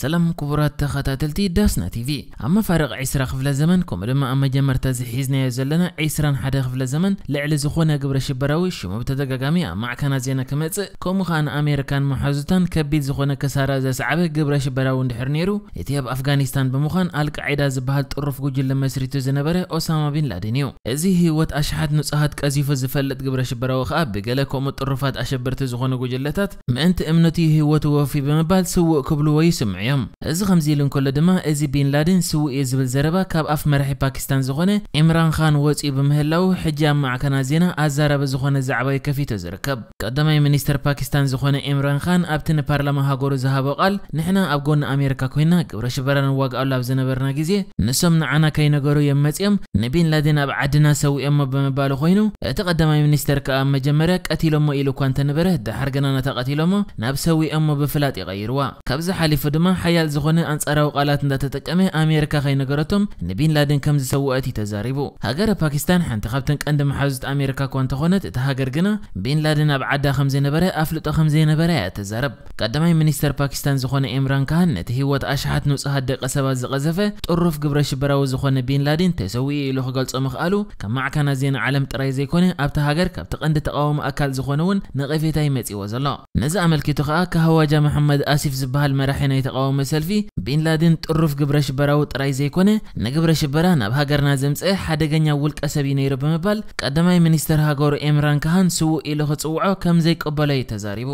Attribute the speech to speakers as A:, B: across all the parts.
A: سلام كبرات تخطى تلتي داسنا تي في أما فارق عسر خفل زمنكم لما أما جمر جمرتا زحيزنا زلنا عسرا حدا خفل زمن لعل زخونا قبر شبراوي شو شمو بتدقاقامي أما عكنا زينا كميتس كومو خان امريكان محازتان كبيت زخونا كسارا زي سعبه قبر شبراوي اندحر نيرو. يتياب أفغانستان بمخان ألك عيدا زبهال تقرف قجل لما سريتو زنبره اسامة بن لادن እዩ እዚ ህይወት ኣሽሓት ንፅሃት ቀዚፉ ዝፈልጥ ግብረ ሽበራዊ ከዓ ብገለ ከምኡ ጥሩፋት ኣሸበርቲ ዝኾኑ ጉጅለታት ምእንቲ إمنتي ህይወቱ ወፊ ብምባል ስውእ ክብሉ ወይ ይስምዑ እዮም እዚ ከምዚ ኢሉ እንከሎ ድማ እዚ ቢንላድን ስውእ ዝብል ዘረባ ካብ ኣፍ መራሒ ፓኪስታን ዝኾነ ኢምራን ካን ወፂኡ ብምህላው ሕጂ ኣብ ማዕከና ዜና ኣዛራቢ ዝኾነ ዛዕባ ይከፊቶ ዝርከብ ቀዳማይ ሚኒስተር ፓኪስታን ዝኾነ ኢምራን ካን ኣብቲ ንፓርላማ ሃገሩ ዝሃቦ ቃል ንሕና ኣብ ጎኒ ኣሜሪካ ኮይና ግብረ ሽበራ ንዋግኣሉ ኣብ ዝነበርና ግዜ ንሶም ንዓና ከይነገሩ እዮም መፅኦም ንቢንላደን ኣብ ዓድና ሰዊኦሞ ብምባሉ ኮይኑ እቲ ቀዳማይ ሚኒስተር ከዓ መጀመርያ ቀቲሎሞ ኢሉ እኳ እንተነበረ ድሓር ግና ነተቐቲሎሞ ናብ ሰዊኦሞ ብፍላጥ ይቐይርዋ ካብዚ ሓሊፉ ድማ ሓያል ዝኾነ ኣንጻራዊ ቃላት እንዳተጠቀመ ኣሜሪካ ከይነገረቶም ንቢንላደን ከም ዝሰውአት እዩ ተዛሪቡ ሃገረ ፓኪስታን ሓንቲ ካብተን ቀንዲ መሓዙት ኣሜሪካ እኳ እንተኾነት እቲ ሃገር ግና ቢንላደን ኣብ ዓዳ ከም ዘይነበረ ኣፍልጦ ከም ዘይነበረ እያ ተዛረብ ቀዳማይ ሚኒስተር ፓኪስታን ዝኾነ ኤምራን ካህን ነቲ ህይወት ኣሽሓት ንውፅሃት ደቀ ሰባት ዝቐዘፈ ጥሩፍ ግብረ ሽበራዊ ዝኾነ ቢንላደን ተሰዊኡ ኢሉ ክገልጾ ምኽኣሉ ካብ ማዕካና ዜና ዓለም ጥራይ ዘይኮነ ኣብቲ ሃገር ካብቲ ቀንዲ ተቃዋሚ ኣካል ዝኾነ እውን ንቐፌታ ይመጺዎ ዘሎ ነዚ ኣመልኪቱ ከዓ ካሃዋጃ መሐመድ ኣሲፍ ዝበሃል መራሒ ናይ ተቃዋሚ ተቃወመ ሰልፊ ቢንላድን ጥሩፍ ግብረ ሽበራዊ ጥራይ ዘይኮነ ንግብረ ሽበራ ናብ ሃገርና ዘምፅአ ሓደገኛ ውልቀ ሰብ ነይሩ ብምባል ቀዳማይ ሚኒስተር ሃገሩ ኤምራን ካሃን ስውእ ኢሉ ክፅውዖ ከም ዘይቀበሎ እዩ ተዛሪቡ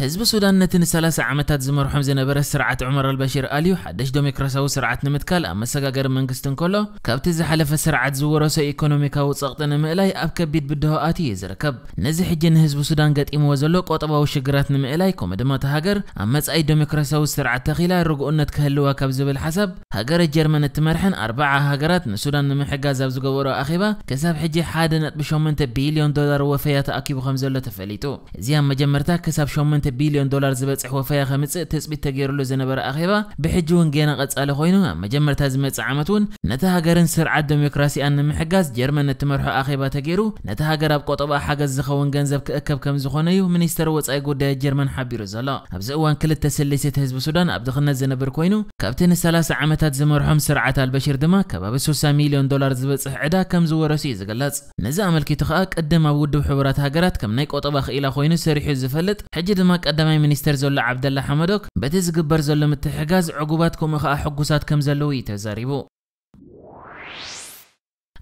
A: ህዝቢ ሱዳን ነቲ ንሰላሳ ዓመታት ዝመርሖም ዝነበረ ስርዓት ዑመር አልበሺር ኣልዩ ሓደሽ ዴሞክራሲያዊ ስርዓት ንምትካል ኣብ መሰጋገሪ መንግስቲ እንከሎ ካብቲ ዝሓለፈ ስርዓት ዝወረሶ ኢኮኖሚካዊ ፀቕጢ ንምእላይ ኣብ ከቢድ ብድሆኣት እዩ ዝርከብ ነዚ ሕጂ ንህዝቢ ሱዳን ገጢምዎ ዘሎ ቆጠባዊ ሽግራት ንምእላይ ከምኡ ድማ እቲ ሃገር ኣብ መጻኢ ዴሞክራሲያዊ ስርዓት ተኺላ ርግኡነት ክህልዋ ካብ ዝብል ሓሳብ ሃገረ ጀርመን እትመርሕን ኣርባዓ ሃገራት ንሱዳን ንምሕጋዝ ኣብ ዝገበሮ ኣኼባ ክሳብ ሕጂ 1.8 ቢልዮን ዶላር ወፈያ ተኣኪቡ ከም ዘሎ ተፈሊጡ እዚ ኣብ መጀመርታ ክሳብ 8 ክልተ ቢልዮን ዶላር ዝበፅሕ ወፈያ ከምፅእ ትፅቢት ተገይሩሉ ዝነበረ ኣኼባ ብሕጂ እውን ገና ቀጻለ ኮይኑ ኣብ መጀመርታ ዝመፅእ ዓመት እውን ነቲ ሃገርን ስርዓት ዲሞክራሲኣን ንምሕጋዝ ጀርመን እትመርሖ ኣኼባ ተገይሩ ነቲ ሃገር ኣብ ቆጠባ ሓገዝ ዝኸውን ገንዘብ ክእከብ ከም ዝኾነ እዩ ሚኒስተር ወፃኢ ጉዳይ ጀርመን ሓቢሩ ዘሎ ኣብዚ እዋን ክልተ ስልሲት ህዝቢ ሱዳን ኣብ ድኽነት ዝነብር ኮይኑ ካብቲ ን30 ዓመታት ዝመርሖም ስርዓት ኣልበሽር ድማ ከባቢ 60 ሚልዮን ዶላር ዝበፅሕ ዕዳ ከም ዝወረሱ እዩ ዝገለጽ ነዚ ኣመልኪቱ ከዓ ቅድም ኣብ ውድብ ሕቡራት ሃገራት ከም ናይ ቆጠባ ክኢላ ኮይኑ ሰሪሑ ዝፈልጥ ሕጂ ድማ ቀዳማይ ሚኒስተር ዘሎ ዓብደላ ሓመዶክ በቲ ዝግበር ዘሎ ምትሕጋዝ ዕጉባትኩም ከዓ ሕጉሳት ከም ዘለዉ እዩ ተዛሪቡ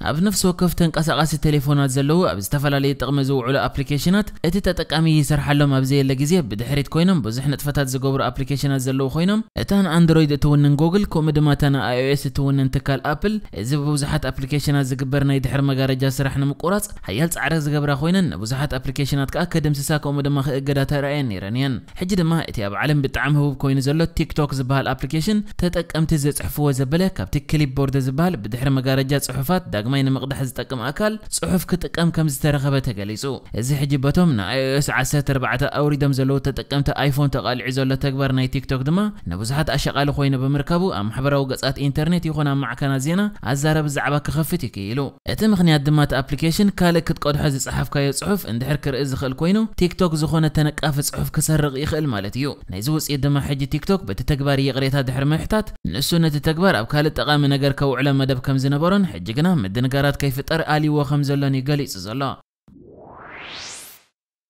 A: اب نفس وقفت انقسقاسي تليفونات زلو اب استفلا لي طقم زوعلو ابلكيشنات اتي تتقامي يسرحلو مابزي الا غزي بدحريت كوينم بزحنا تفتات زغوبر ابلكيشنات زلو خوينم اتان اندرويد تونن جوجل كومد ماتنا اي أو اس تونن تكال ابل زي بوزحات ابلكيشنات زغبرنا يدحر مغارجا سرحنا مقراص حيال صعر زغبرا خوينن بوزحات ابلكيشنات كاكدم سسا كومد ما خغدا تراين رنين حجد ما اتي اب علم بطعم هو كوين زلو تيك توك زبال ابلكيشن تتقمت زصحفو زبله كاب تيك بورد زبال بدحر مغارجا صحفات ዳግማይ ንምቕዳሕ ዝጠቅም ኣካል ፅሑፍ ክጥቀም ከም ዝተረኸበ ተገሊጹ እዚ ሕጂ በቶም ንኣይኦኤስ 14 ኣውሪዶም ዘለዉ ተጠቀምቲ ኣይፎን ተቓልዒ ዘሎ ተግባር ናይ ቲክቶክ ድማ ንብዙሓት ኣሸቓሊ ኮይኑ ብምርካቡ ኣብ ማሕበራዊ ገጻት ኢንተርኔት ይኹን ኣብ ማዕከና ዜና ኣዛረብ ዛዕባ ክኸፍት ይክኢሉ እቲ ምክንያት ድማ እቲ ኣፕሊኬሽን ካልእ ክትቀድሖ ዝፀሓፍካዮ ፅሑፍ እንድሕር ክርኢ ዝኽእል ኮይኑ ቲክቶክ ዝኾነ ተነቃፊ ፅሑፍ ክሰርቕ ይኽእል ማለት እዩ ናይዚ ውፅኢት ድማ ሕጂ ቲክቶክ በቲ ተግባር የቕሬታ ድሕሪ ምሕታት ንሱ ነቲ ተግባር ኣብ ካልእ ጠቓሚ ነገር ከውዕሎ መደብ ከም ዝነበሮን ሕጂ ግና دنگارات كيف تر آلي وخمزلاني قليس زلا.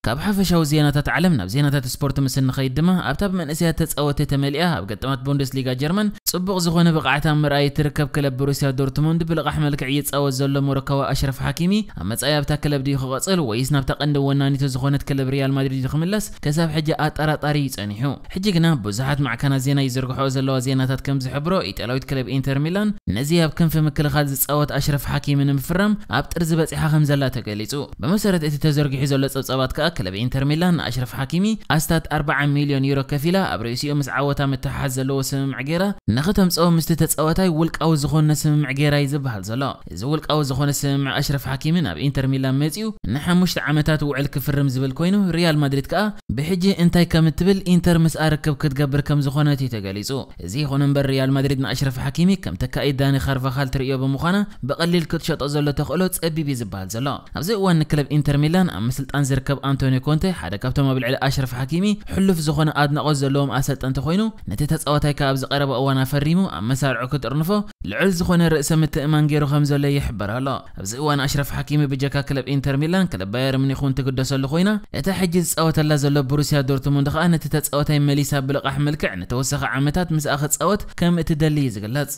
A: كاب حفشاو زيناتات علمنا بزيناتات سبورت مسن خيدمه ابتاب من اسيا تصاوت تمليها بقدمات بوندس ليغا جيرمان صبغ زغونه بقعتا مرأي تركب كلب بروسيا دورتموند بلقح ملك عيت صاوت زلو مركوا اشرف حكيمي اما صايا بتا كلب دي خغصل ويسناب تقند ونانيت زغونه كلب ريال مدريد خملس كساب حجه اطرا طاري يصنيحو حجي قنا بزحات مع كان زينا يزرقحو زلو زيناتات كم زحبرو ايطالويت كلب انتر ميلان نزيها بكم في مكل خالد صاوت اشرف حكيمي نمفرم ابترز بصيحه خمزلا تغليصو بمسرت اتي تزرقحي زلو صبصبات كاك ክለብ ኢንተር ሚላን ኣሽረፍ ሓኪሚ ኣስታት 40 ሚልዮን ዩሮ ከፊላ ኣብ ርእሲኡ ምስ ዓወታ ምትሓሓዝ ዘለዎ ስምምዕ ጌራ ንኽተምፅኦ ምስቲ ተፃወታይ ውልቃዊ ዝኾነ ስምምዕ ጌራ እዩ ዝበሃል ዘሎ እዚ ውልቃዊ ዝኾነ ስምምዕ ኣሽረፍ ሓኪምን ኣብ ኢንተር ሚላን መፂኡ ንሓሙሽተ ዓመታት ውዕል ክፍርም ዝብል ኮይኑ ሪያል ማድሪድ ከዓ ብሕጂ እንታይ ከም እትብል ኢንተር ምስ ኣርክብ ክትገብር ከም ዝኾነት እዩ ተገሊጹ እዚ ይኹን እምበር ሪያል ማድሪድ ንኣሽረፍ ሓኪሚ ከም ተካኢድ ዳኒ ካርቫኻል ትርእዮ ብምዃና ብቐሊል ክትሸጦ ዘሎ ተኽእሎ ፀቢብ እዩ ዝበሃል ዘሎ ኣብዚ እዋን ንክለብ ኢንተር ሚላን ኣብ ምስልጣን ዝርከብ ኣንቶ ኣንቶኒዮ ኮንቴ ሓደ ካብቶም ኣብ ልዕሊ ኣሽረፍ ሓኪሚ ሕሉፍ ዝኾነ ኣድናቆት ዘለዎም ኣሰልጠንቲ ኮይኑ ነቲ ተፃወታይ ካብ ዝቐረበ እዋን ኣፈሪሙ ኣብ መሳርዑ ክጥርንፎ ልዕል ዝኾነ ርእሰ ምትእማን ገይሩ ከም ዘሎ ይሕበር ኣሎ ኣብዚ እዋን ኣሽረፍ ሓኪሚ ብጀካ ክለብ ኢንተር ሚላን ክለብ ባየር ሙኒኹን ትግደሰሉ ኮይና እቲ ሕጂ ዝፃወተላ ዘሎ ብሩስያ ዶርትሙንድ ከዓ ነቲ ተፃወታይ መሊሳ ብልቓሕ መልክዕ ንተወሳኺ ዓመታት ምስኣ ክፃወት ከም እትደሊ ይዝግለጽ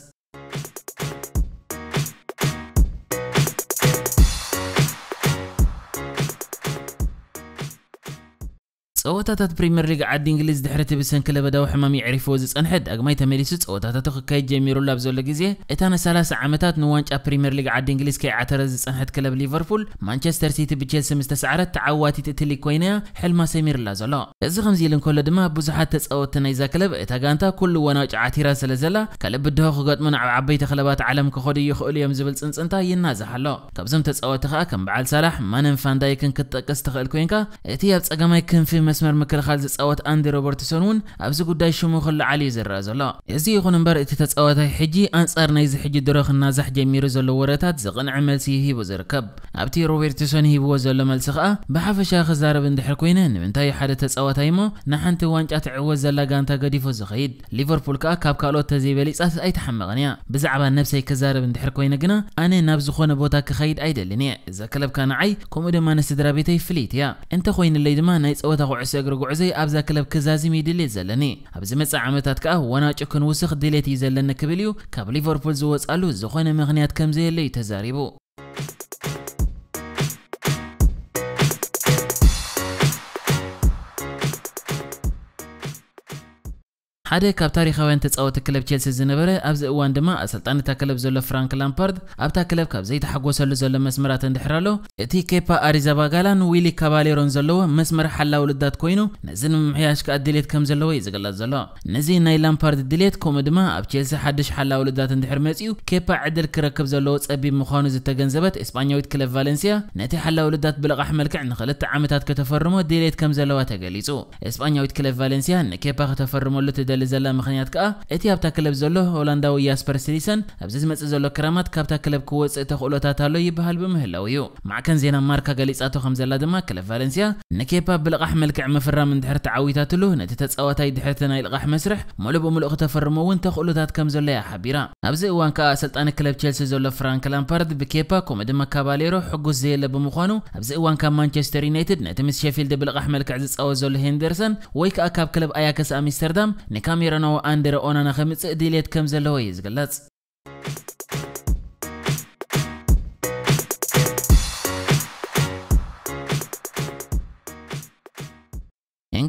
A: ፀወታታት ፕሪምየር ሊግ ዓዲ እንግሊዝ ድሕሪ ትብስን ክለብ ደውሒ ሕማም ይዕሪፍዎ ዝፀንሐት ዳግማይ ተመሊሱ ፀወታታቱ ክካየድ ጀሚሩሉ ኣብ ዘሎ ግዜ እታ ን30 ዓመታት ንዋንጫ ፕሪምየር ሊግ ዓዲ እንግሊዝ ከይዓተረ ዝፀንሐት ክለብ ሊቨርፑል ማንቸስተር ሲቲ ብቼልሲ ምስ ተሰዕረት ተዓዋቲት እቲ ሊግ ኮይና ሕልማ ሰሚርላ ዘሎ እዚ ከምዚ ኢሉ እንከሎ ድማ ብዙሓት ተፃወቲ ናይዛ ክለብ እታ ጋንታ ኩሉ ወናውጭ ዓቲራ ስለ ዘላ ካልእ ብድሆ ክገጥሙ ናብ ዓበይቲ ክለባት ዓለም ክኸዱ ይኽእሉ እዮም ዝብል ፅንፅንታ ይናዝሕ ኣሎ ካብዞም ተፃወቲ ከዓ ከም በዓል ሳላሕ ማንን ፋንዳይክን ክትጠቅስ ትኽእል ኮይንካ እቲ ኣብ ፀጋማይ ክንፊ መስ መስመር ምክልኻል ዝፃወት አንዲ ሮበርትሶን እውን ኣብዚ ጉዳይ ሽሙ ክላዓል እዩ ዝረአ ዘሎ እዚ ይኹን እምበር እቲ ተፃወታይ ሕጂ ኣንጻር ናይዚ ሕጂ ድሮ ክናዛሕ ጀሚሩ ዘሎ ወረታት ዝቕንዕ መልሲ ሂቡ ዝርከብ ኣብቲ ሮበርትሶን ሂብዎ ዘሎ መልሲ ከዓ ብሓፈሻ ክዛረብ እንድሕር ኮይነ ንምንታይ ሓደ ተፃወታይ እሞ ንሓንቲ ዋንጫ ትዕወት ዘላ ጋንታ ገዲፉ ዝኸይድ ሊቨርፑል ከዓ ካብ ካልኦት ተዘይበሊፃት ኣይተሓመቐን እያ ብዛዕባ ነብሰይ ክዛረብ እንድሕር ኮይነ ግና ኣነ ናብ ዝኾነ ቦታ ክኸይድ ኣይደልን እየ እዛ ክለብካ ንዓይ ከምኡ ድማ ንስድራ ቤተይ ፍልይት እያ እንተ ኮይንለይ ድማ ናይ ፀወታ كعسى غرغوزي ابزا كلب كزازمي دليت زلني ابزي مسع عمتات كا وأنا تشكن وسخ دليت يزلن كبليو كاب ليفربول زوصالو زخونه مغنيات كمزي اللي تزاريبو ሓደ ካብ ታሪካውያን ተፃወቲ ክለብ ቸልሲ ዝነበረ ኣብዚ እዋን ድማ ኣሰልጣኒ እታ ክለብ ዘሎ ፍራንክ ላምፓርድ ኣብታ ክለብ ካብ ዘይተሓጎሰሉ ዘሎ መስመራት እንድሕር ኣሎ እቲ ኬፓ ኣሪዛባጋላን ዊሊ ካባሌሮን ዘለዎ መስመር ሓላው ልዳት ኮይኑ ነዚ ንምምሕያሽ ከዓ ድሌት ከም ዘለዎ እዩ ዝግለጽ ዘሎ ነዚ ናይ ላምፓርድ ድሌት ከምኡ ድማ ኣብ ቸልሲ ሓድሽ ሓላው ልዳት እንድሕር መጺኡ ኬፓ ዕድል ክረክብ ዘለዎ ጸቢብ ምዃኑ ዝተገንዘበት ኤስጳኛዊት ክለብ ቫሌንሲያ ነቲ ሓላው ልዳት ብልቓሕ መልክዕ ንክልተ ዓመታት ከተፈርሞ ድሌት ከም ዘለዋ ተገሊጹ ኤስጳኛዊት ክለብ ቫሌንሲያ ንኬፓ ከተፈርመሉ ትደ ዝብለሊ ዘላ ምክንያት ከዓ እቲ ኣብታ ክለብ ዘሎ ሆላንዳዊ ያስፐር ስሪሰን ኣብዚ ዝመፅእ ዘሎ ክረማት ካብታ ክለብ ክወፅእ ተኽእሎታት ኣሎ ይበሃል ብምህላው እዩ ማዕከን ዜና ማርካ ገሊፃቶ ከም ዘላ ድማ ክለብ ቫለንሲያ ንኬፓ ብልቓሕ መልክዕ ምፍራም እንድሕር ተዓዊታትሉ ነቲ ተፃዋታይ ድሕርቲ ናይ ልቓሕ መስርሕ ሙሉእ ብምሉእ ክተፈርሞ እውን ተኽእሎታት ከም ዘሎ እያ ሓቢራ ኣብዚ እዋን ከዓ ኣሰልጣኒ ክለብ ቸልሲ ዘሎ ፍራንክ ላምፓርድ ብኬፓ ከምኡ ድማ ካባሌሮ ሕጉስ ዘየለ ብምኳኑ ኣብዚ እዋን ካብ ማንቸስተር ዩናይትድ ነቲ ምስ ሸፊልድ ብልቓሕ መልክዕ ዝፃወት ዘሎ ሄንደርሰን ወይ ከዓ ካብ ክለብ ኣያክስ ኣምስተርዳም ንካ كاميرا نو اندر اونا نخمس ادليت كمزلو يزغلص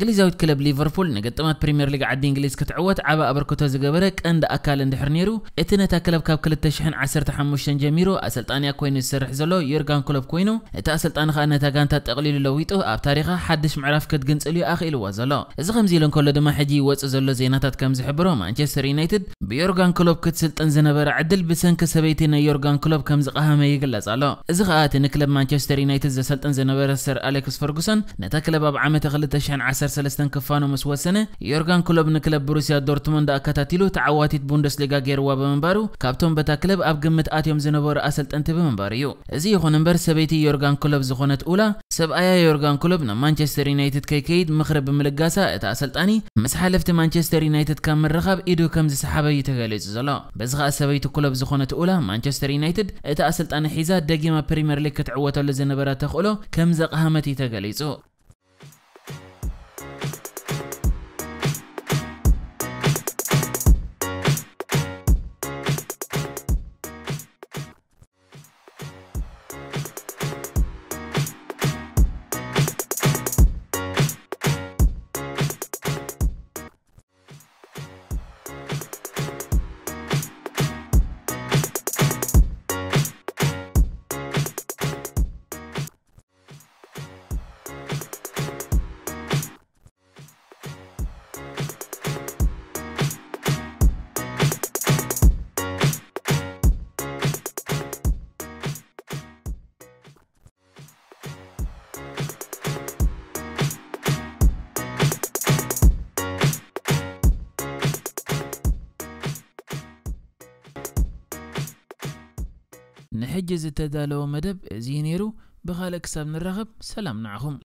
A: እንግሊዛዊት ክለብ ሊቨርፑል ንገጠማት ፕሪምየር ሊግ ዓዲ እንግሊዝ ክትዕወት ዓባ ኣበርክቶ ዝገበረ ቀንዲ ኣካል እንድሕር ነይሩ እቲ ነታ ክለብ ካብ 2015 ጀሚሩ ኣሰልጣንያ ኮይኑ ዝሰርሕ ዘሎ ዩርጋን ክለብ ኮይኑ እቲ ኣሰልጣኒ ከዓ ነታ ጋንታ ጠቕሊሉ ለዊጡ ኣብ ታሪኻ ሓድሽ ምዕራፍ ክትግንፅልዩ ኣኽኢልዎ ዘሎ እዚ ከምዚ ኢሉ እንከሎ ድማ ሕጂ ይወፅእ ዘሎ ዜናታት ከም ዝሕብሮ ማንቸስተር ዩናይትድ ብዮርጋን ክሎብ ክትስልጥን ዝነበረ ዕድል ብሰንኪ ሰበይቲ ናይ ዮርጋን ክሎብ ከም ዝቐሃመ ይግለጽ ኣሎ እዚ ከዓ እቲ ንክለብ ማንቸስተር ዩናይትድ ዘሰልጥን ዝነበረ ሰር ኣሌክስ ፈርጉሰን ነታ ክለብ ኣብ ዓመት 2010 ሰለስተን ክፋኑ ምስ ወሰነ ዮርጋን ክሎብ ንክለብ ብሩስያ ዶርትሙንድ ኣከታቲሉ ተዓዋቲት ቡንደስሊጋ ገይርዋ ብምንባሩ ካብቶም በታ ክለብ ኣብ ግምት ኣትዮም ዝነበሩ ኣሰልጠንቲ ብምንባር እዩ እዚ ይኹን እምበር ሰበይቲ ዮርጋን ክሎብ ዝኾነት ኡላ ሰብኣያ ዮርጋን ክሎብ ንማንቸስተር ዩናይትድ ከይከይድ ምኽሪ ብምልጋሳ እቲ ኣሰልጣኒ ምስ ሓለፍቲ ማንቸስተር ዩናይትድ ካብ ምርኻብ ኢዱ ከም ዝሰሓበ እዩ ተገሊጹ ዘሎ በዚ ከዓ ሰበይቲ ክለብ ዝኾነት ኡላ ማንቸስተር ዩናይትድ እቲ ኣሰልጣኒ ሒዛ ደጊማ ፕሪምየር ሊግ ክትዕወተሉ ዝነበረ ተኽእሎ ከም ዘቐሃመት እዩ ተገሊጹ نحجز تدالو مدب زينيرو بخالك سبن الرغب سلام نعهم